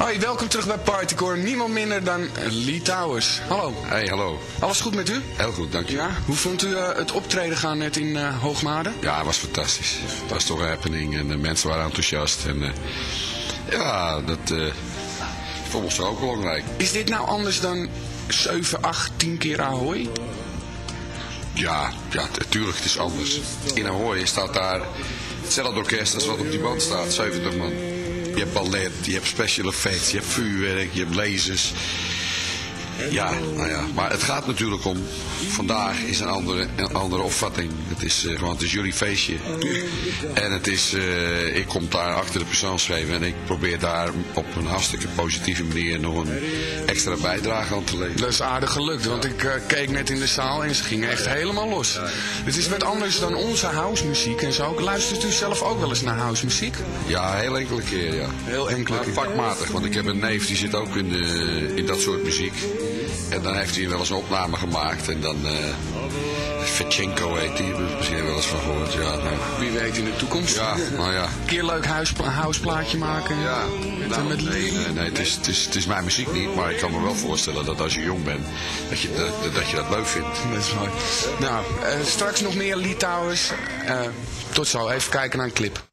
Hoi, welkom terug bij Partycore. Niemand minder dan Lee Towers. Hallo. Hey, hallo. Alles goed met u? Heel goed, dank je. Ja. Hoe vond u eh, het optreden gaan net in uh, Hoogmade? Ja, het was fantastisch. Het was toch een happening en de mensen waren enthousiast. En, uh, ja, dat uh, vond ik zo ook belangrijk. Is dit nou anders dan 7, 8, 10 keer Ahoy? Ja, ja, natuurlijk, het is anders. In Ahoy staat daar hetzelfde orkest als wat op die band staat, 70 man. Je hebt ballet, je hebt special effects, je hebt vuurwerk, je hebt lasers. Ja, nou ja, maar het gaat natuurlijk om. Vandaag is een andere, een andere opvatting. Het is uh, gewoon, het is jullie feestje. En het is, uh, ik kom daar achter de persoon schrijven en ik probeer daar op een hartstikke positieve manier nog een extra bijdrage aan te leveren. Dat is aardig gelukt, want ik uh, keek net in de zaal en ze gingen echt helemaal los. Het is wat anders dan onze housemuziek en zo. Luistert u zelf ook wel eens naar housemuziek? Ja, heel enkele keer, ja. Heel enkele keer. Vakmatig, want ik heb een neef die zit ook in, de, in dat soort muziek. En dan heeft hij wel eens een opname gemaakt. En dan... Uh, Fetchenko heet die. Misschien wel eens van gehoord. Ja, nou. Wie weet in de toekomst. Ja, nou ja. Een keer leuk houseplaatje maken. Ja. Met, nou, met nee, nee, nee het, is, het, is, het is mijn muziek niet. Maar ik kan me wel voorstellen dat als je jong bent, dat je dat, dat, je dat leuk vindt. Dat is mooi. Nou, uh, straks nog meer Litouwers. Uh, tot zo. Even kijken naar een clip.